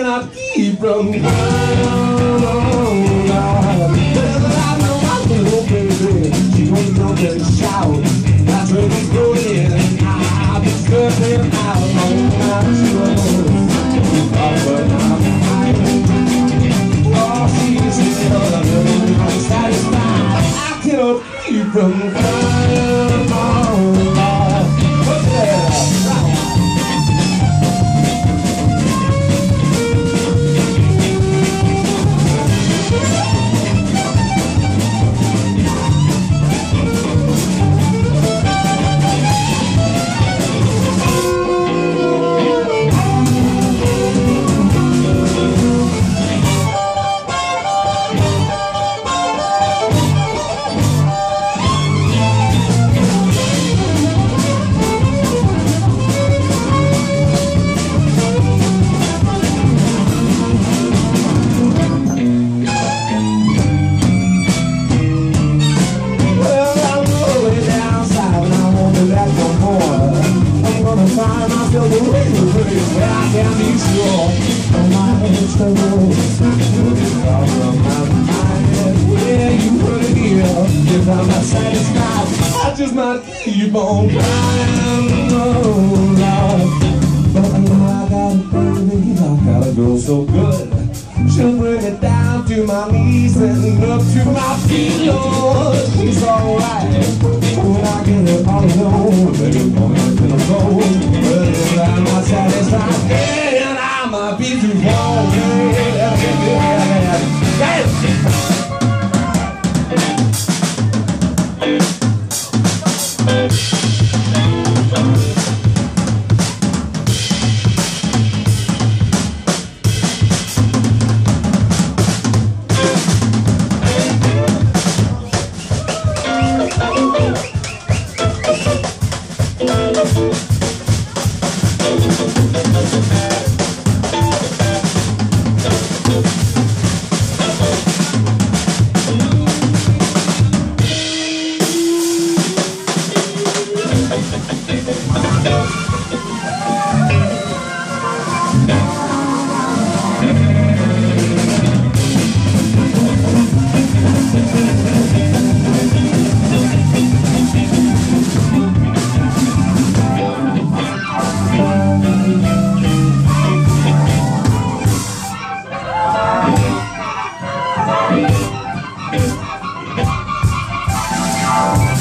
cannot keep from. Oh, Lord. Well, I know little baby, she been stepping out on my I'm. Oh, she's little unsatisfied. I cannot keep from crying. Sure of my struggles. Looking far from my mind, yeah, you heard it here. If I'm I just might keep on trying. Oh, Lord. But I I got a baby, I got a girl so good. She'll bring it down to my knees and up to my feet, Lord. She's alright when I Thank you.